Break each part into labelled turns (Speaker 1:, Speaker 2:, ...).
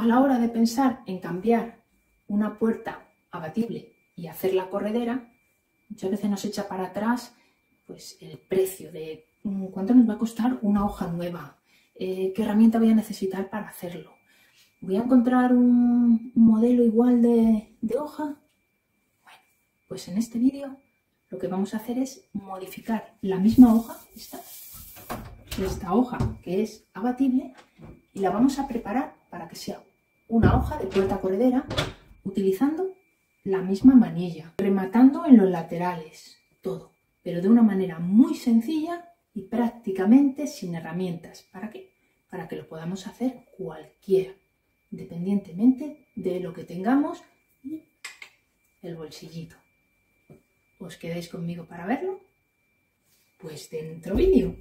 Speaker 1: a la hora de pensar en cambiar una puerta abatible y hacer la corredera, muchas veces nos echa para atrás pues, el precio de mm, cuánto nos va a costar una hoja nueva, eh, qué herramienta voy a necesitar para hacerlo. ¿Voy a encontrar un, modelo igual de, de hoja? Bueno, pues en este vídeo lo que vamos a hacer es modificar la misma hoja, esta, esta hoja que es abatible, y la vamos a preparar para que sea una hoja de puerta corredera utilizando la misma manilla, rematando en los laterales, todo, pero de una manera muy sencilla y prácticamente sin herramientas. ¿Para qué? Para que lo podamos hacer cualquiera, independientemente de lo que tengamos y el bolsillito. ¿Os quedáis conmigo para verlo? Pues dentro vídeo.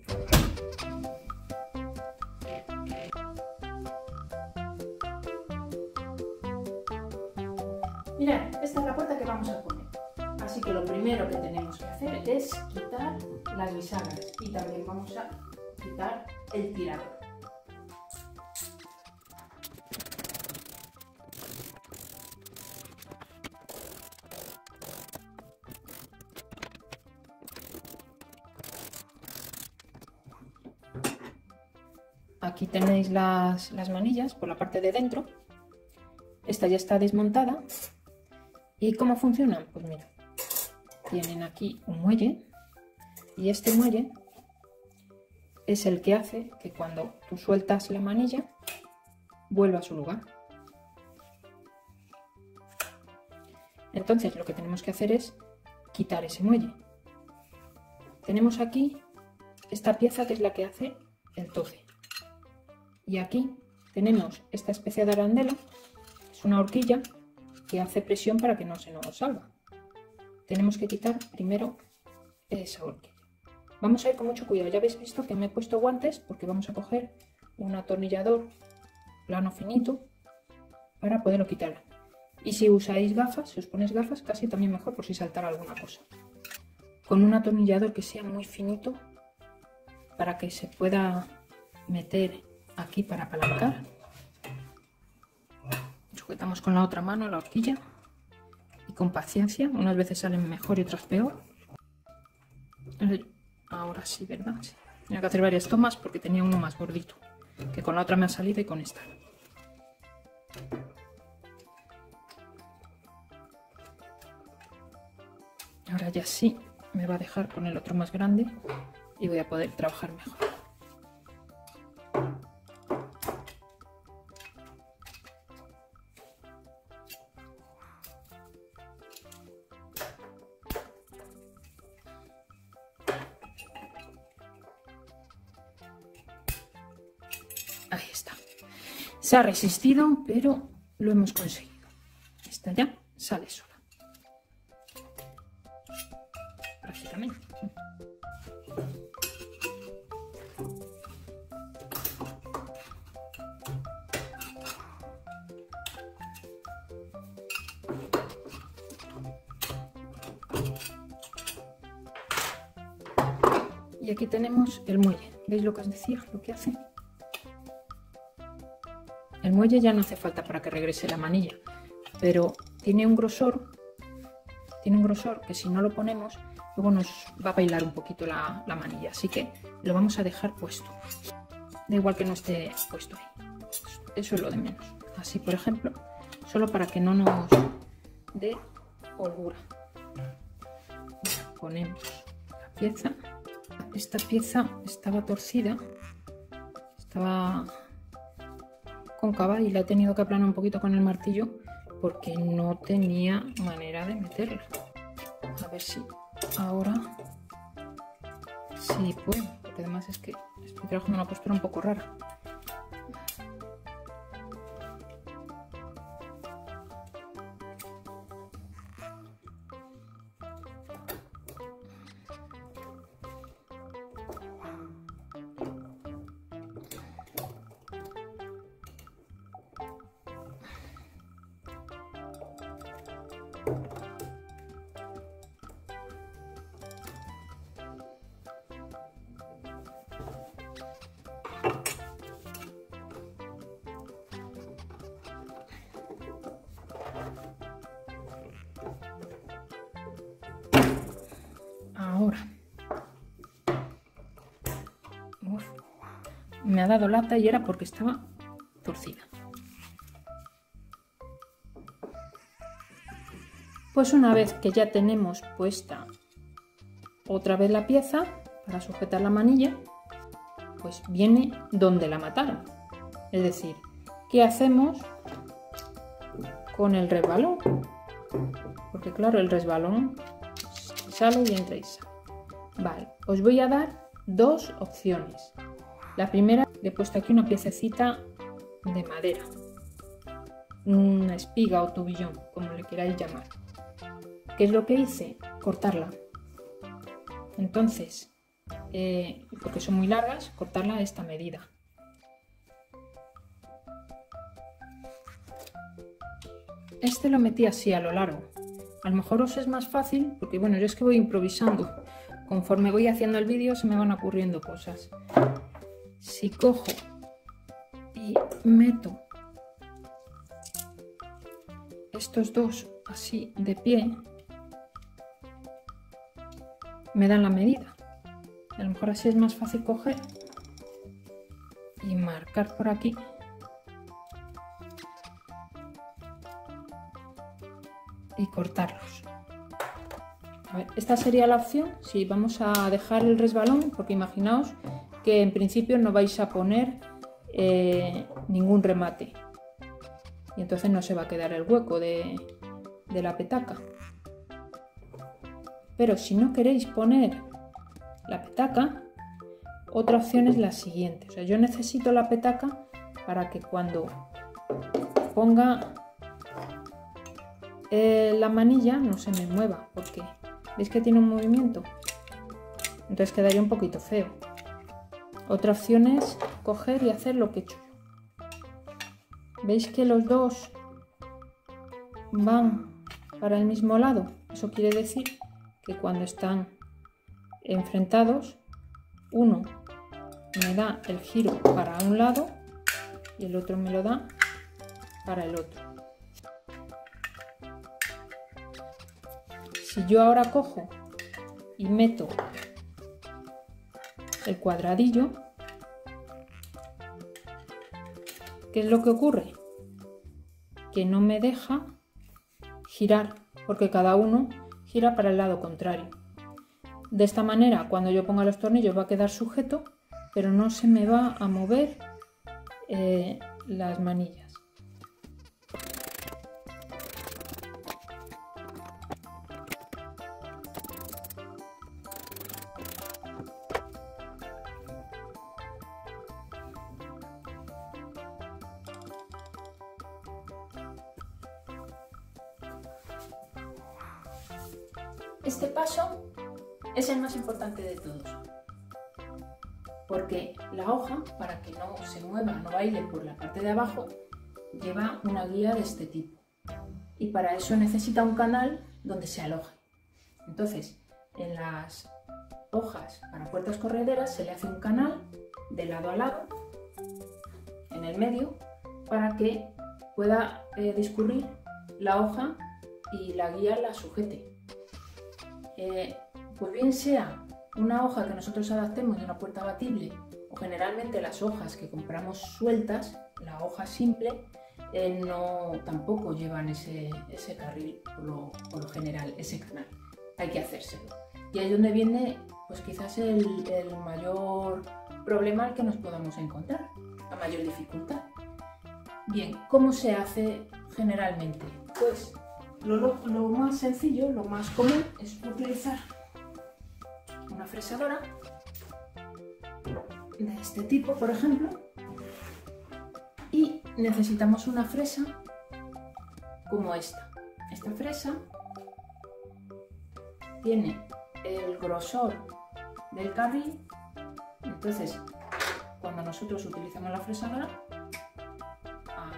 Speaker 1: Mirad, esta es la puerta que vamos a poner. Así que lo primero que tenemos que hacer es quitar las bisagras y también vamos a quitar el tirador. Aquí tenéis las, las manillas por la parte de dentro. Esta ya está desmontada ¿Y cómo funcionan? Pues mira, tienen aquí un muelle y este muelle es el que hace que cuando tú sueltas la manilla vuelva a su lugar. Entonces lo que tenemos que hacer es quitar ese muelle. Tenemos aquí esta pieza que es la que hace el toce. Y aquí tenemos esta especie de arandela, es una horquilla que hace presión para que no se nos salga. Tenemos que quitar primero esa horquilla. Vamos a ir con mucho cuidado. Ya habéis visto que me he puesto guantes porque vamos a coger un atornillador plano finito para poderlo quitar. Y si usáis gafas, si os ponéis gafas, casi también mejor por si saltara alguna cosa. Con un atornillador que sea muy finito para que se pueda meter aquí para apalancar sujetamos con la otra mano la horquilla y con paciencia, unas veces salen mejor y otras peor. Ahora sí, ¿verdad? Sí. Tenía que hacer varias tomas porque tenía uno más gordito, que con la otra me ha salido y con esta. Ahora ya sí me va a dejar con el otro más grande y voy a poder trabajar mejor. Se ha resistido, pero lo hemos conseguido. Esta ya sale sola. Prácticamente. Y aquí tenemos el muelle. ¿Veis lo que os decía? Lo que hace. El muelle ya no hace falta para que regrese la manilla, pero tiene un grosor, tiene un grosor que si no lo ponemos, luego nos va a bailar un poquito la, manilla, así que lo vamos a dejar puesto. Da igual que no esté puesto ahí. Eso es lo de menos. Así, por ejemplo, solo para que no nos dé holgura. Ponemos la pieza. Esta pieza estaba torcida, estaba cóncava y la he tenido que aplanar un poquito con el martillo porque no tenía manera de meterla. A ver si ahora sí puedo, porque además es que estoy trabajando una postura un poco rara. Dado lata y era porque estaba torcida. Pues una vez que ya tenemos puesta otra vez la pieza para sujetar la manilla, pues viene donde la mataron. Es decir, ¿qué hacemos con el resbalón? Porque claro, el resbalón sale y entra y sale. Vale, os voy a dar dos opciones. La primera, le he puesto aquí una piececita de madera, una espiga o tubillón, como le queráis llamar. ¿Qué es lo que hice? Cortarla. Entonces, eh, porque son muy largas, cortarla a esta medida. Este lo metí así a lo largo. A lo mejor os es más fácil, porque bueno, yo es que voy improvisando. Conforme voy haciendo el vídeo se me van ocurriendo cosas. Si cojo y meto estos dos así de pie, me dan la medida. A lo mejor así es más fácil coger y marcar por aquí. Y cortarlos. esta sería la opción si vamos a dejar el resbalón, porque imaginaos que en principio no vais a poner eh, ningún remate. Y entonces no se va a quedar el hueco de la petaca. Pero si no queréis poner la petaca, otra opción es la siguiente. O sea, yo necesito la petaca para que cuando ponga eh, la manilla no se me mueva, porque veis que tiene un movimiento. Entonces quedaría un poquito feo. Otra opción es coger y hacer lo que he hecho yo. ¿Veis que los dos van para el mismo lado? Eso quiere decir cuando están enfrentados, uno me da el giro para un lado y el otro me lo da para el otro. Si yo ahora cojo y meto el cuadradillo, ¿qué es lo que ocurre? Que no me deja girar porque cada uno gira para el lado contrario. De esta manera, cuando yo ponga los tornillos va a quedar sujeto, pero no se me va a mover eh, las manillas. Abajo, lleva una guía de este tipo. Y para eso necesita un canal donde se aloje. Entonces, en las hojas para puertas correderas se le hace un canal de lado a lado, en el medio, para que pueda eh, discurrir la hoja y la guía la sujete. Eh, pues bien sea una hoja que nosotros adaptemos de una puerta batible o generalmente las hojas que compramos sueltas, la hoja simple, eh, no tampoco llevan ese, carril por lo, general, ese canal. Hay que hacérselo. Y ahí es donde viene pues quizás el, mayor problema que nos podamos encontrar, la mayor dificultad. Bien, ¿cómo se hace generalmente? Pues lo, más sencillo, lo más común es utilizar fresadora de este tipo, por ejemplo, y necesitamos una fresa como esta. Esta fresa tiene el grosor del carril, entonces cuando nosotros utilizamos la fresadora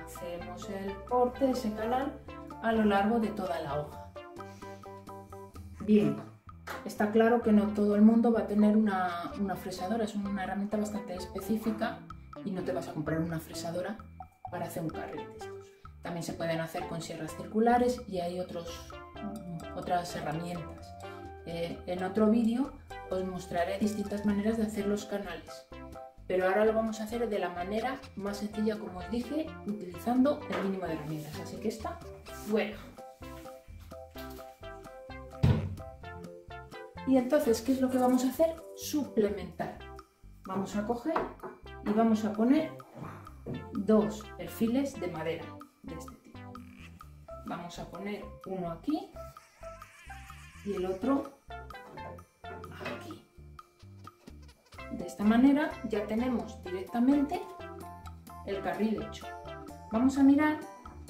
Speaker 1: hacemos el corte, ese canal, a lo largo de toda la hoja. Bien, está claro que no todo el mundo va a tener una, fresadora, es una herramienta bastante específica y no te vas a comprar una fresadora para hacer un carril de estos. También se pueden hacer con sierras circulares y hay otros, otras herramientas. Eh, en otro vídeo os mostraré distintas maneras de hacer los canales, pero ahora lo vamos a hacer de la manera más sencilla como os dije, utilizando el mínimo de herramientas. Así que esta, fuera. Y entonces, ¿qué es lo que vamos a hacer? Suplementar. Vamos a coger y vamos a poner dos perfiles de madera de este tipo. Vamos a poner uno aquí y el otro aquí. De esta manera ya tenemos directamente el carril hecho. Vamos a mirar,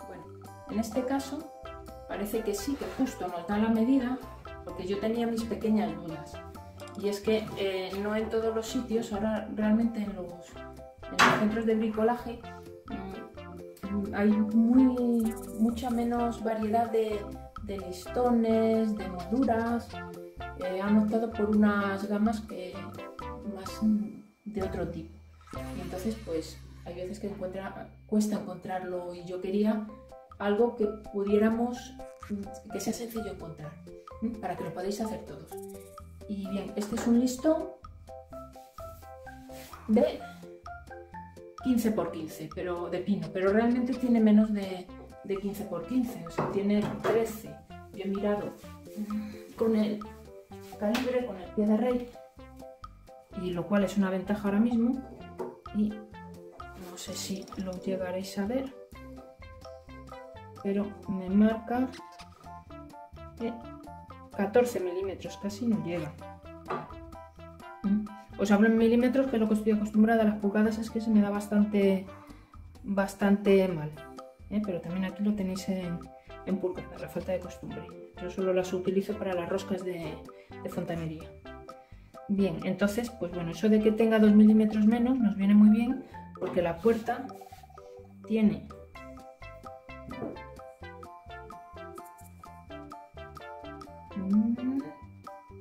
Speaker 1: bueno, en este caso parece que sí, que justo nos da la medida, porque yo tenía mis pequeñas dudas. Y es que eh, no en todos los sitios, ahora realmente en los, centros de bricolaje mm, hay muy, mucha menos variedad de, listones, de molduras. Eh, han optado por unas gamas que más de otro tipo. Y entonces, pues, hay veces que cuesta encontrarlo y yo quería algo que pudiéramos, que sea sencillo encontrar, para que lo podáis hacer todos. Y bien, este es un listón de 15 x 15, pero de pino, pero realmente tiene menos de, de 15 x 15, o sea, tiene 13. Yo he mirado con el calibre, con el pie de rey, y lo cual es una ventaja ahora mismo. Y no sé si lo llegaréis a ver, pero me marca 14 milímetros, casi no llega. ¿Mm? Os hablo en milímetros, que lo que estoy acostumbrada a las pulgadas es que se me da bastante, bastante mal. ¿eh? Pero también aquí lo tenéis en, pulgadas, la falta de costumbre. Yo solo las utilizo para las roscas de, de fontanería. Bien, entonces, pues bueno, eso de que tenga 2 milímetros menos nos viene muy bien porque la puerta tiene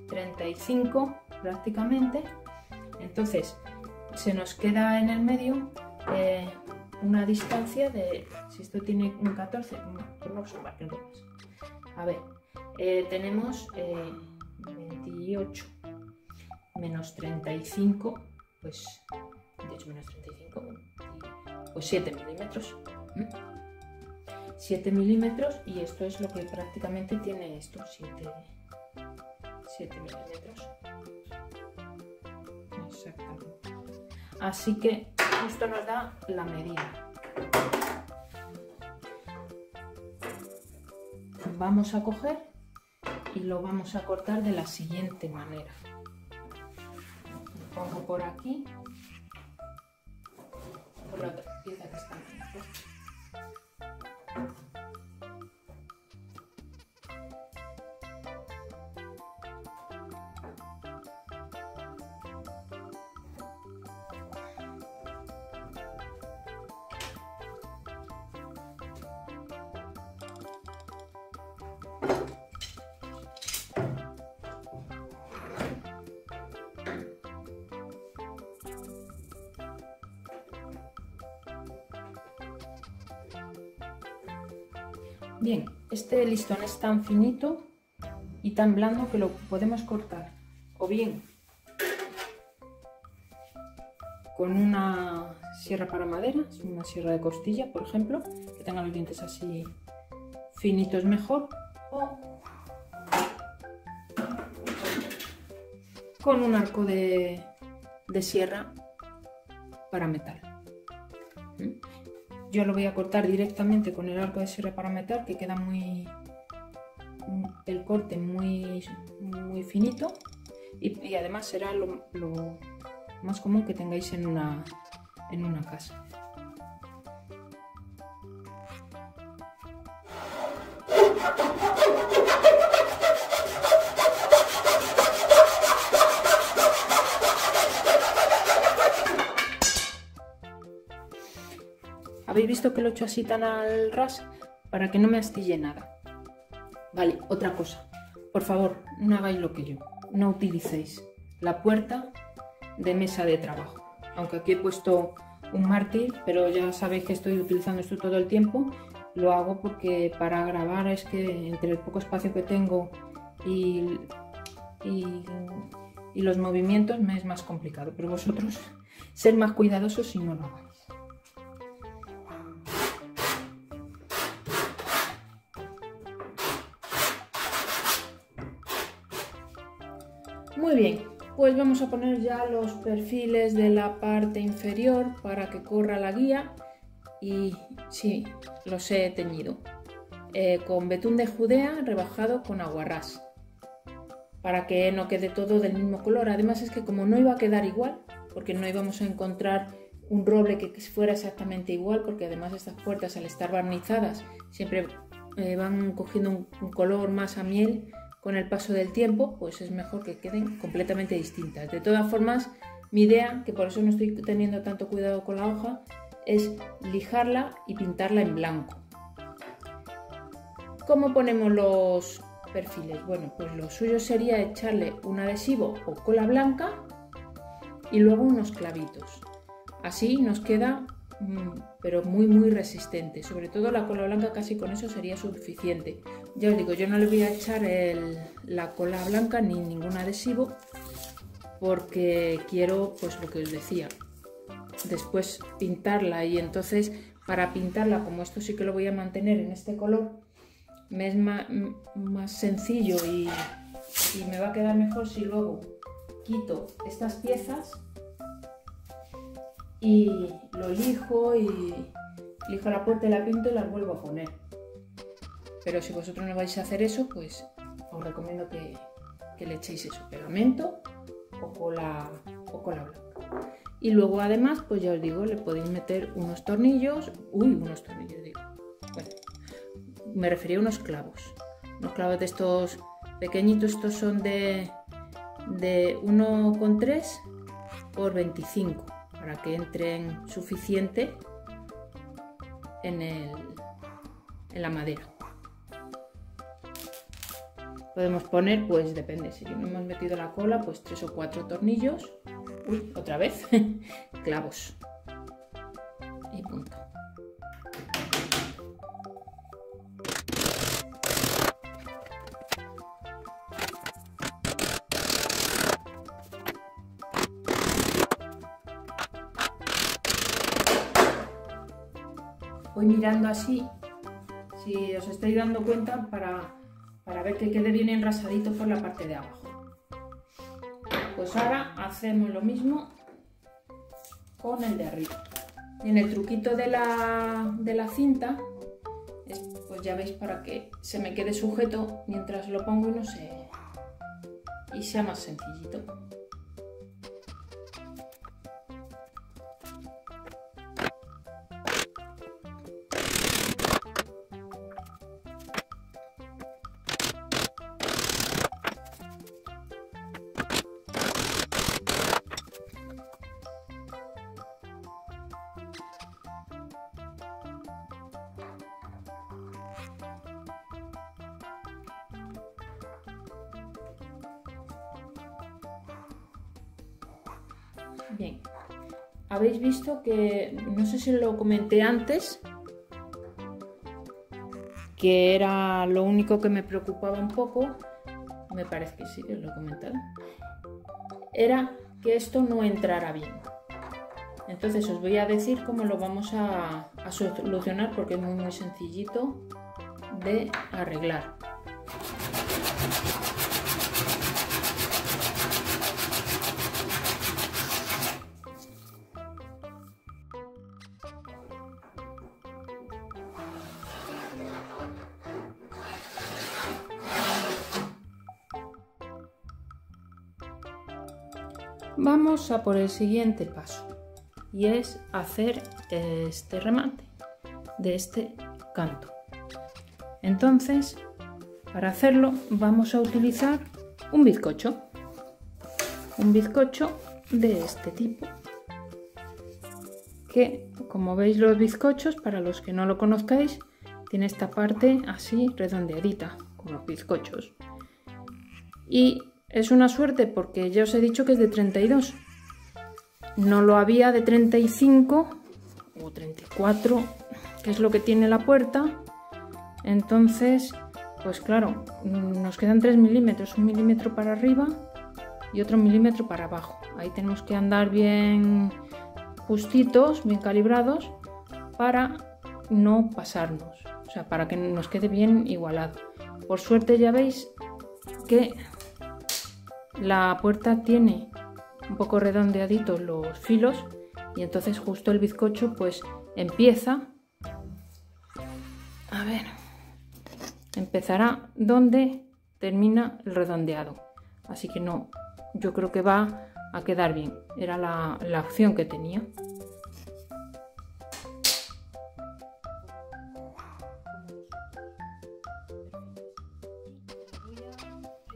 Speaker 1: 35 prácticamente. Entonces se nos queda en el medio eh, una distancia de, si esto tiene un 14, vamos a ver, eh, tenemos 28 eh, menos 35, pues 28 menos 35, pues 7 milímetros. 7 milímetros y esto es lo que prácticamente tiene esto, 7, 7 milímetros. Exactamente. Así que esto nos da la medida. Vamos a coger y lo vamos a cortar de la siguiente manera. Lo pongo por aquí, por la otra pieza que está aquí. Bien, este listón es tan finito y tan blando que lo podemos cortar. O bien con una sierra para madera, una sierra de costilla, por ejemplo, que tenga los dientes así finitos mejor, con un arco de, sierra para metal. Yo lo voy a cortar directamente con el arco de sierra para metal, que queda muy el corte muy, finito y, además será lo, lo, más común que tengáis en una casa. Visto que lo he hecho así tan al ras? Para que no me astille nada. Vale, otra cosa. Por favor, no hagáis lo que yo. No utilicéis la puerta de mesa de trabajo. Aunque aquí he puesto un mártir, pero ya sabéis que estoy utilizando esto todo el tiempo. Lo hago porque para grabar es que entre el poco espacio que tengo y, y, los movimientos me es más complicado. Pero vosotros ser más cuidadosos si no lo hagáis. Muy bien, pues vamos a poner ya los perfiles de la parte inferior para que corra la guía y sí, los he teñido eh, con betún de Judea rebajado con aguarrás para que no quede todo del mismo color. Además es que como no iba a quedar igual, porque no íbamos a encontrar un roble que fuera exactamente igual, porque además estas puertas al estar barnizadas siempre eh, van cogiendo un color más a miel con el paso del tiempo, pues es mejor que queden completamente distintas. De todas formas, mi idea, que por eso no estoy teniendo tanto cuidado con la hoja, es lijarla y pintarla en blanco. ¿Cómo ponemos los perfiles? Bueno, pues lo suyo sería echarle un adhesivo o cola blanca y luego unos clavitos. Así nos queda Mm, pero muy muy resistente. Sobre todo la cola blanca casi con eso sería suficiente. Ya os digo, yo no le voy a echar la cola blanca ni ningún adhesivo porque quiero, pues lo que os decía, después pintarla y entonces para pintarla, como esto sí que lo voy a mantener en este color, me es más, sencillo y, me va a quedar mejor si luego quito estas piezas y lo lijo y lijo la puerta y la pinto y la vuelvo a poner. Pero si vosotros no vais a hacer eso, pues os recomiendo que, le echéis eso, pegamento o cola, o cola blanca. Y luego además, pues ya os digo, le podéis meter unos tornillos, uy, unos tornillos digo, bueno, me refería a unos clavos, unos clavos de estos pequeñitos, estos son de, de 1,3 por 25 para que entren suficiente en, el, en la madera. Podemos poner, pues depende, si no hemos metido la cola, pues tres o cuatro tornillos. Uy, otra vez, clavos. Y punto. voy mirando así, si os estáis dando cuenta, para, ver que quede bien enrasadito por la parte de abajo. Pues ahora hacemos lo mismo con el de arriba. Y en el truquito de la, de la cinta, pues ya veis para que se me quede sujeto mientras lo pongo y no se... y sea más sencillito. Visto que, no sé si lo comenté antes, que era lo único que me preocupaba un poco, me parece que sí, os lo he comentado, era que esto no entrara bien. Entonces os voy a decir cómo lo vamos a, a solucionar porque es muy, muy sencillito de arreglar. A por el siguiente paso y es hacer este remate de este canto. Entonces, para hacerlo vamos a utilizar un bizcocho. Un bizcocho de este tipo. Que, como veis los bizcochos, para los que no lo conozcáis, tiene esta parte así redondeadita, como los bizcochos. Y es una suerte porque ya os he dicho que es de 32. No lo había de 35 o 34, que es lo que tiene la puerta. Entonces, pues claro, nos quedan 3 milímetros, un milímetro para arriba y otro milímetro para abajo. Ahí tenemos que andar bien justitos, bien calibrados, para no pasarnos, o sea, para que nos quede bien igualado. Por suerte ya veis que la puerta tiene un poco redondeaditos los filos y entonces justo el bizcocho pues empieza. A ver empezará donde termina el redondeado. Así que no yo creo que va a quedar bien. Era la, opción que tenía.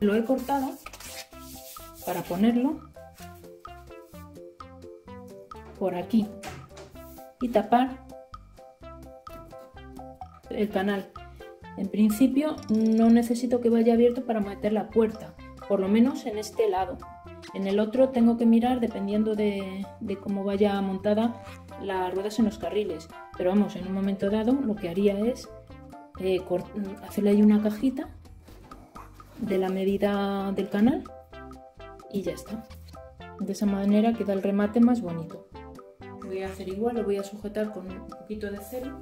Speaker 1: Lo he cortado para ponerlo por aquí y tapar el canal. En principio no necesito que vaya abierto para meter la puerta, por lo menos en este lado. En el otro tengo que mirar dependiendo de, cómo vaya montada las ruedas en los carriles. Pero vamos, en un momento dado lo que haría es eh, hacerle ahí una cajita de la medida del canal y ya está. De esa manera queda el remate más bonito. Voy a hacer igual, lo voy a sujetar con un poquito de celo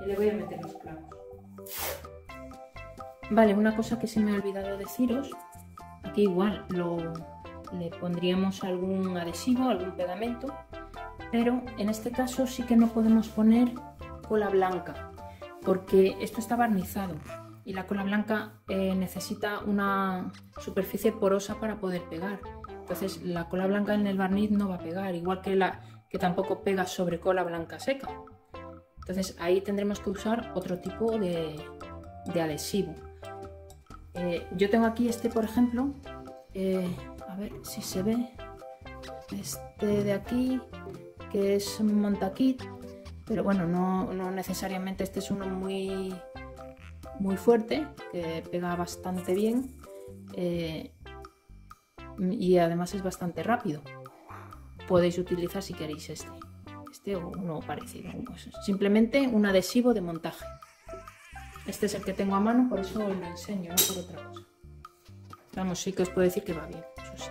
Speaker 1: y le voy a meter los clavos. Vale, una cosa que se me ha olvidado deciros, aquí igual lo, le pondríamos algún adhesivo, algún pegamento, pero en este caso sí que no podemos poner cola blanca, porque esto está barnizado y la cola blanca eh, necesita una superficie porosa para poder pegar. Entonces la cola blanca en el barniz no va a pegar, igual que, la, que tampoco pega sobre cola blanca seca. Entonces ahí tendremos que usar otro tipo de, adhesivo. Eh, yo tengo aquí este, por ejemplo, eh, a ver si se ve, este de aquí, que es un montaquit, pero bueno, no, no necesariamente este es uno muy muy fuerte, que pega bastante bien eh, y además es bastante rápido. Podéis utilizar si queréis este, este o uno parecido. Simplemente un adhesivo de montaje. Este es el que tengo a mano, por eso lo enseño, no por otra cosa. Vamos, sí que os puedo decir que va bien, eso sí.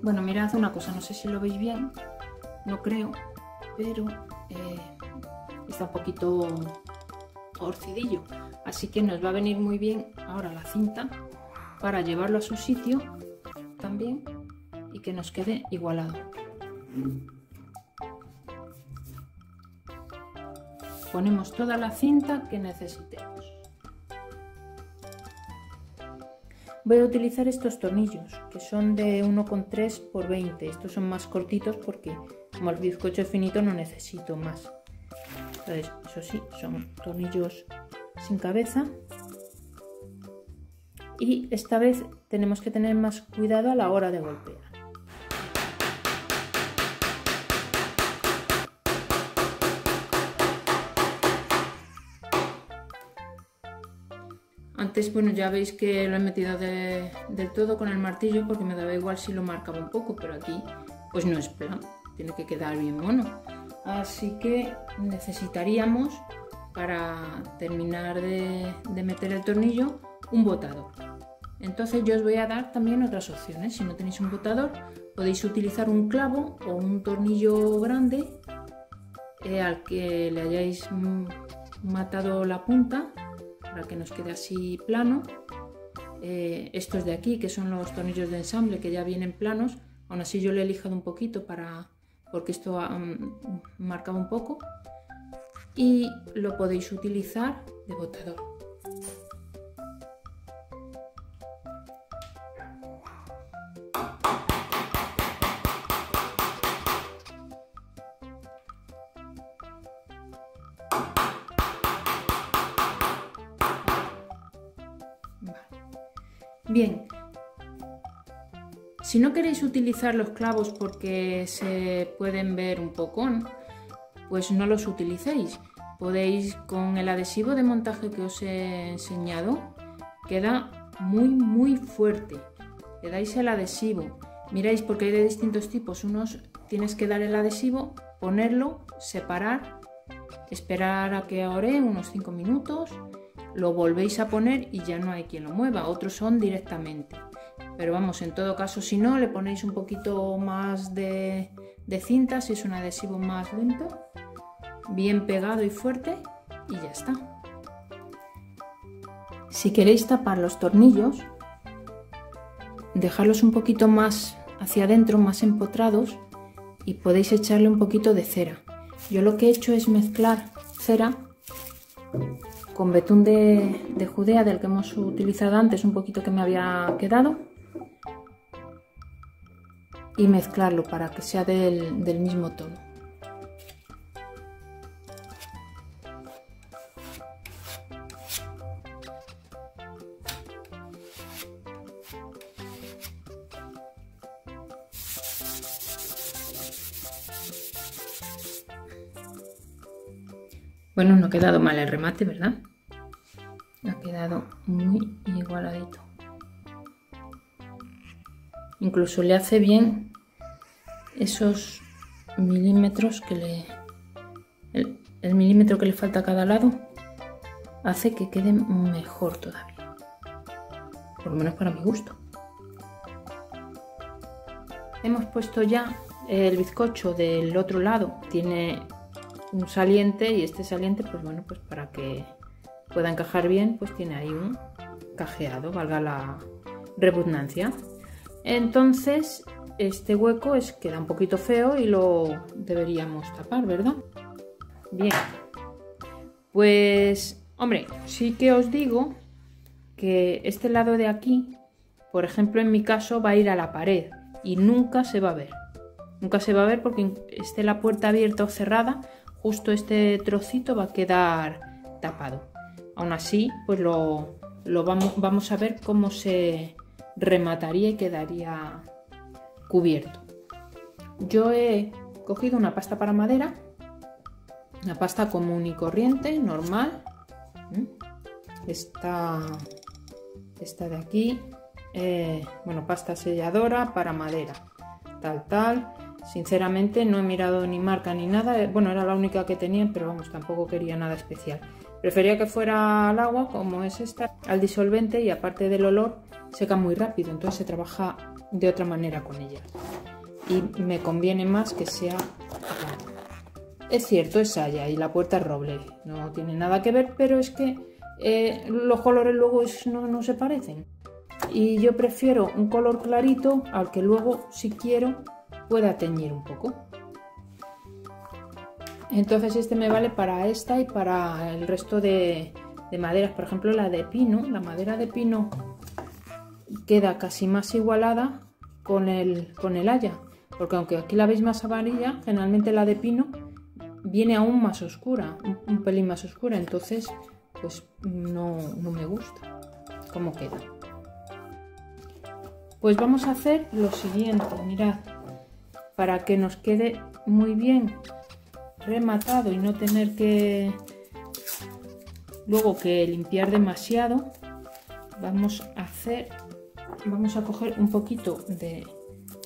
Speaker 1: Bueno, mirad una cosa, no sé si lo veis bien, no creo, pero eh, está un poquito torcidillo. Así que nos va a venir muy bien ahora la cinta para llevarlo a su sitio también y que nos quede igualado. Ponemos toda la cinta que necesitemos. Voy a utilizar estos tornillos que son de 1,3 por 20. Estos son más cortitos porque como el bizcocho finito no necesito más. Entonces, eso sí, son tornillos sin cabeza. Y esta vez tenemos que tener más cuidado a la hora de golpear. Antes, bueno, ya veis que lo he metido de, del todo con el martillo porque me daba igual si lo marcaba un poco, pero aquí pues no es plan tiene que quedar bien mono. Así que necesitaríamos para terminar de, meter el tornillo un botador. Entonces yo os voy a dar también otras opciones. Si no tenéis un botador podéis utilizar un clavo o un tornillo grande eh, al que le hayáis matado la punta para que nos quede así plano. Eh, estos de aquí que son los tornillos de ensamble que ya vienen planos, aún así yo le he lijado un poquito para porque esto marca un poco y lo podéis utilizar de botador. Bien, si no queréis utilizar los clavos porque se pueden ver un poco, pues no los utilicéis. Podéis con el adhesivo de montaje que os he enseñado, queda muy muy fuerte. Le dais el adhesivo. Miráis porque hay de distintos tipos. Unos tienes que dar el adhesivo, ponerlo, separar, esperar a que ore unos 5 minutos lo volvéis a poner y ya no hay quien lo mueva, otros son directamente. Pero vamos, en todo caso, si no, le ponéis un poquito más de, cinta, si es un adhesivo más lento, bien pegado y fuerte y ya está. Si queréis tapar los tornillos, dejarlos un poquito más hacia adentro, más empotrados y podéis echarle un poquito de cera. Yo lo que he hecho es mezclar cera con betún de, Judea del que hemos utilizado antes, un poquito que me había quedado y mezclarlo para que sea del, del mismo tono. Bueno, no ha quedado mal el remate, ¿verdad? Ha quedado muy igualadito. Incluso le hace bien esos milímetros que le... El, milímetro que le falta a cada lado hace que quede mejor todavía. Por lo menos para mi gusto. Hemos puesto ya el bizcocho del otro lado. Tiene un saliente y este saliente, pues bueno, pues para que pueda encajar bien, pues tiene ahí un cajeado, valga la redundancia. Entonces, este hueco es, queda un poquito feo y lo deberíamos tapar, ¿verdad? Bien, pues, hombre, sí que os digo que este lado de aquí, por ejemplo, en mi caso, va a ir a la pared y nunca se va a ver. Nunca se va a ver porque esté la puerta abierta o cerrada, justo este trocito va a quedar tapado. Aún así, pues lo, vamos, vamos a ver cómo se remataría y quedaría cubierto. Yo he cogido una pasta para madera, una pasta común y corriente, normal. Esta, esta de aquí, eh, bueno, pasta selladora para madera, tal, tal. Sinceramente no he mirado ni marca ni nada. Bueno, era la única que tenían, pero vamos, tampoco quería nada especial. Prefería que fuera al agua, como es esta, al disolvente y aparte del olor, seca muy rápido. Entonces se trabaja de otra manera con ella. Y me conviene más que sea... Es cierto, es saya y la puerta es roble. No tiene nada que ver, pero es que eh, los colores luego no, no se parecen. Y yo prefiero un color clarito al que luego, si quiero, pueda teñir un poco. Entonces este me vale para esta y para el resto de, maderas. Por ejemplo la de pino, la madera de pino queda casi más igualada con el, con el haya. Porque aunque aquí la veis más amarilla, generalmente la de pino viene aún más oscura, un, pelín más oscura. Entonces pues no, no me gusta cómo queda. Pues vamos a hacer lo siguiente, mirad para que nos quede muy bien rematado y no tener que luego que limpiar demasiado vamos a hacer vamos a coger un poquito de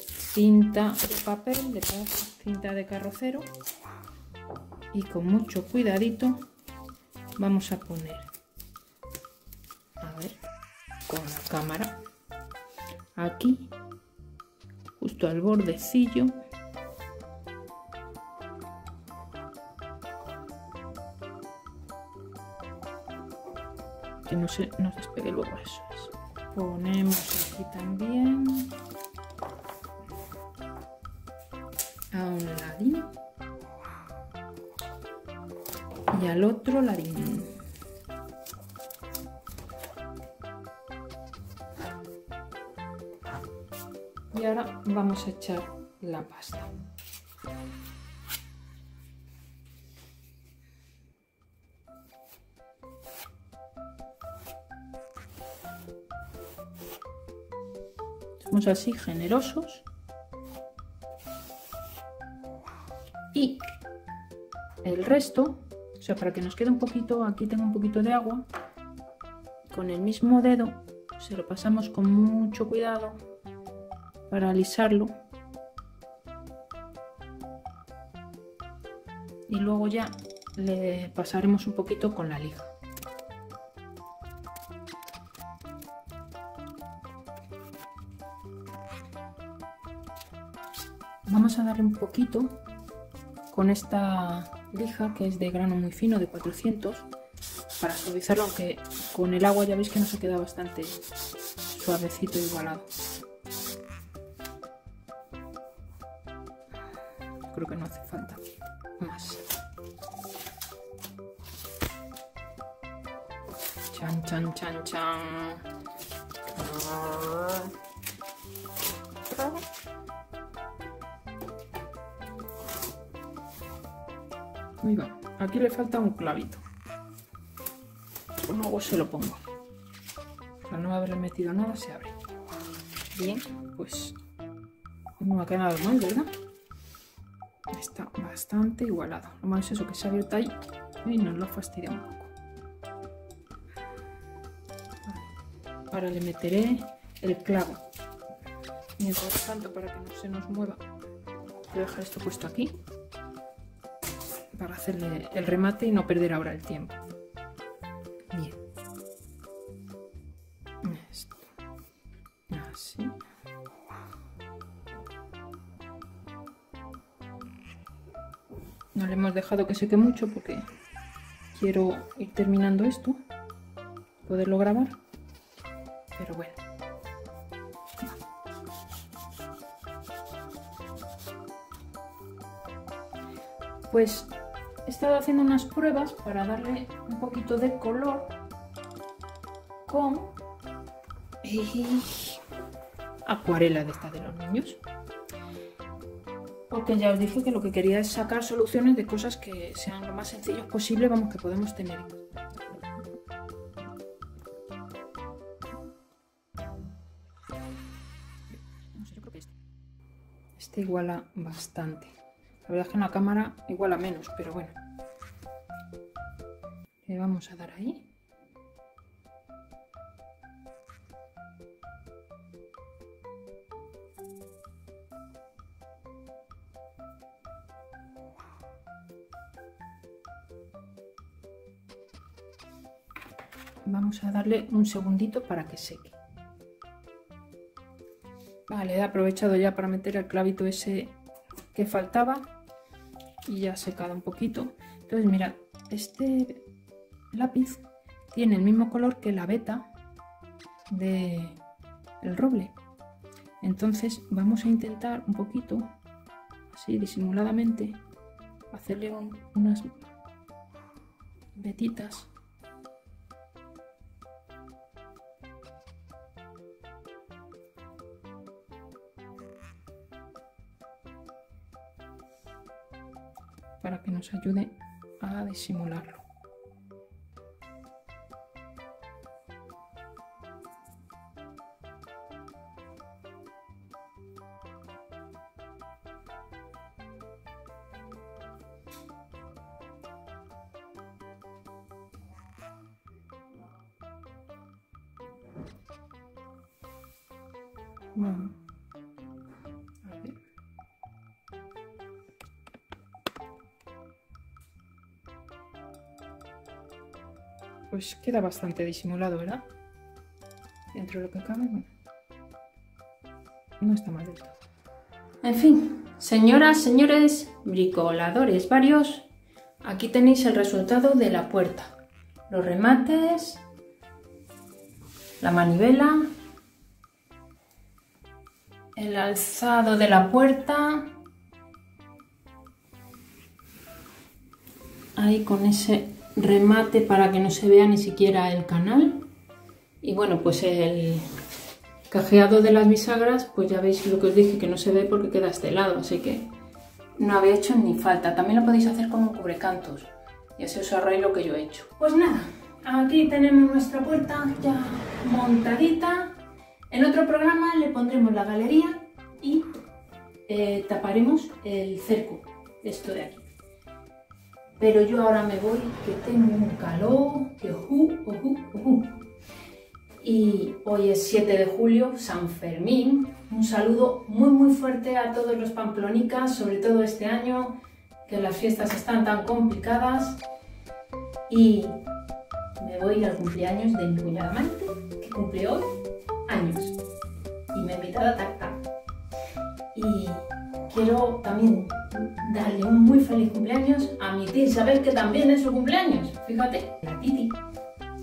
Speaker 1: cinta de papel de cinta de carrocero. Y con mucho cuidadito vamos a poner a ver con la cámara aquí justo al bordecillo. Que no se nos despegue luego eso ponemos aquí también. A un ladín. Y al otro ladín. Y ahora vamos a echar la pasta. Así generosos. Y el resto, o sea, para que nos quede un poquito, aquí tengo un poquito de agua, con el mismo dedo se lo pasamos con mucho cuidado para alisarlo. Y luego ya le pasaremos un poquito con la lija. Vamos a darle un poquito con esta lija que es de grano muy fino de 400 para suavizarlo aunque con el agua ya veis que no se queda bastante suavecito y igualado. Creo que no hace falta más. Chan chan chan chan aquí le falta un clavito. Luego se lo pongo. Para no haberle metido nada, se abre. Bien, pues no ha quedado mal, ¿verdad? Está bastante igualado. Lo malo es eso que se ha abierto ahí y nos lo fastidia un poco. Ahora le meteré el clavo. Mientras tanto, para que no se nos mueva, voy a dejar esto puesto aquí para hacerle el remate y no perder ahora el tiempo. Bien. Esto. Así. No le hemos dejado que seque mucho porque quiero ir terminando esto, poderlo grabar, pero bueno. Pues he estado haciendo unas pruebas para darle un poquito de color con acuarela de esta de los niños. Porque ya os dije que lo que quería es sacar soluciones de cosas que sean lo más sencillos posible, vamos, que podemos tener. Este iguala bastante. La verdad es que en la cámara igual a menos, pero bueno. Le vamos a dar ahí. Vamos a darle un segundito para que seque. Vale, he aprovechado ya para meter el clavito ese que faltaba y ya ha secado un poquito. Entonces, mira, este lápiz tiene el mismo color que la beta de el roble. Entonces vamos a intentar un poquito, así disimuladamente, hacerle unas vetitas ayude a disimularlo. Pues queda bastante disimulado, ¿verdad? Dentro de lo que cabe, bueno, no está mal del todo. En fin, señoras, señores, bricoladores varios, aquí tenéis el resultado de la puerta. Los remates, la manivela, el alzado de la puerta, ahí con ese remate para que no se vea ni siquiera el canal. Y bueno, pues el cajeado de las bisagras, pues ya veis lo que os dije, que no se ve porque queda este lado, así que no había hecho ni falta. También lo podéis hacer con un cubrecantos y así os ahorráis lo que yo he hecho. Pues nada, aquí tenemos nuestra puerta ya montadita. En otro programa le pondremos la galería y eh, taparemos el cerco, esto de aquí. Pero yo ahora me voy, que tengo un calor, que uhu, uhu. Y hoy es 7 de julio, San Fermín. Un saludo muy muy fuerte a todos los pamplonicas, sobre todo este año, que las fiestas están tan complicadas. Y me voy al cumpleaños de mi cuñada que cumple hoy años. Y me ha invitado a tactar. Y quiero también darle un muy feliz cumpleaños a mi tía Isabel, que también es su cumpleaños. Fíjate, la Titi,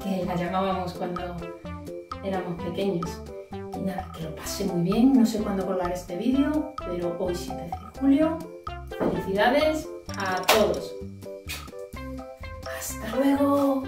Speaker 1: que la llamábamos cuando éramos pequeños. Y nada, que lo pase muy bien. No sé cuándo colgar este vídeo, pero hoy 7 de julio. Felicidades a todos. Hasta luego.